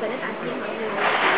本来打电话给